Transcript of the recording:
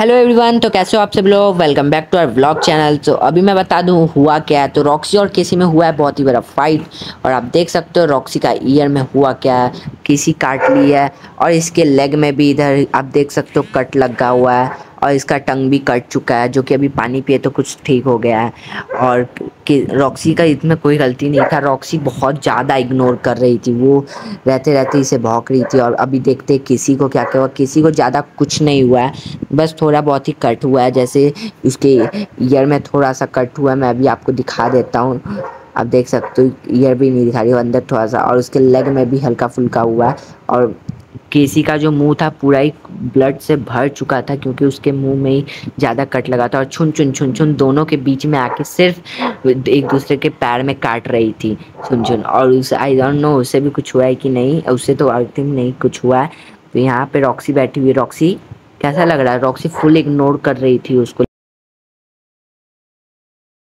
Hello everyone तो कैसे हो आप सब लोग? Welcome back to our vlog channel तो अभी मैं बता दूँ, हुआ क्या है? तो रॉक्सी और किसी में हुआ है बहुत ही बड़ा फाइट और आप देख सकते हो रॉक्सी का ईयर में हुआ क्या है? किसी काट ली है और इसके लेग में भी इधर आप देख सकते हो कट लगा हुआ है। और इसका टंग भी कट चुका है, जो कि अभी पानी पिए तो कुछ ठीक हो गया है। और कि रॉक्सी का इसमें कोई गलती नहीं था रॉक्सी बहुत ज़्यादा इग्नोर कर रही थी, वो रहते रहते इसे भौंक रही थी और अभी देखते किसी को क्या क्या हुआ किसी को ज़्यादा कुछ नहीं हुआ है, बस थोड़ा बहुत ही कट हुआ है, जैसे इसके ईयर में थोड़ा सा कट हुआ है, मैं अभी आपको दिखा देता हूँ। आप देख सकते हो ईयर भी नहीं दिखा रही, अंदर थोड़ा सा, और उसके लेग में भी हल्का फुल्का हुआ है, और केसी का जो मुँह था पूरा ही ब्लड से भर चुका था क्योंकि उसके मुँह में ही ज़्यादा कट लगा था और छुन छुन छुन छुन दोनों के बीच में आके सिर्फ़ एक दूसरे के पैर में काट रही थी। छुन छुन और उस आई डोंट नो उससे भी कुछ हुआ है कि नहीं? उससे तो आई थिंक नहीं कुछ हुआ है। तो यहाँ पे रॉक्सी बैठी हुई रॉक्सी कैसा लग रहा है? रॉक्सी फुल इग्नोर कर रही थी उसको।